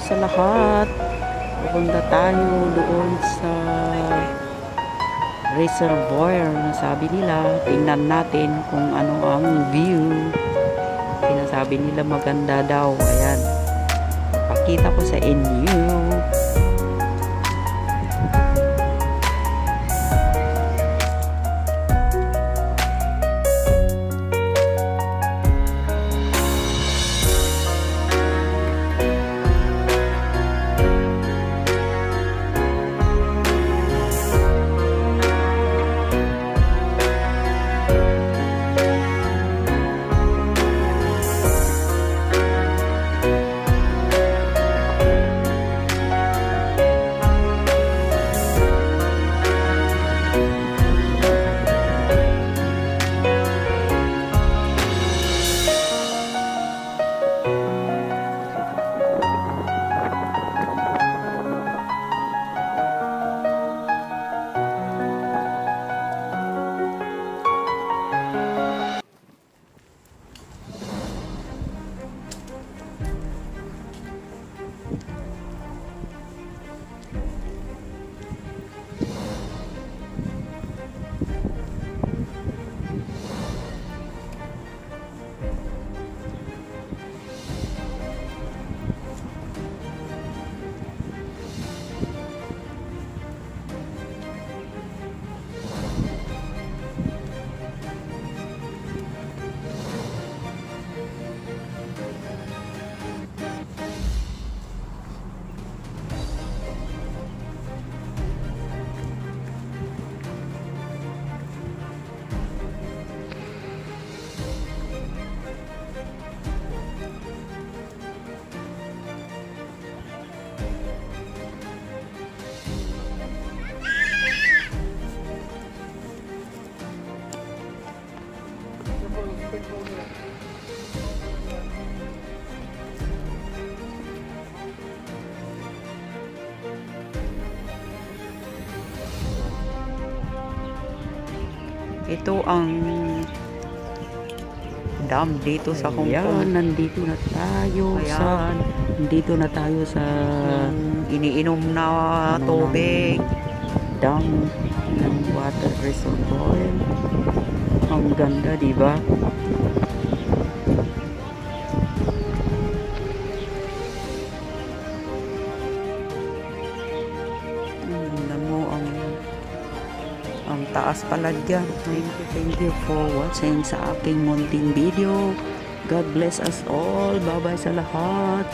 sa lahat. Pupunta tayo doon sa reservoir na sabi nila. Tingnan natin kung ano ang view. Sinasabi nila maganda daw. Ayan. Pakita ko sa inyo. Ito ang dam dito sa Hong Kong. nandito na tayo Ayan. sa nandito na tayo sa iniinom na Ano tubig. dam ng water reservoir. Ang ganda, di ba? Mo ang ang taas pala dyan. Thank you, thank you for watching sa aking munting video. God bless us all. Bye-bye sa lahat.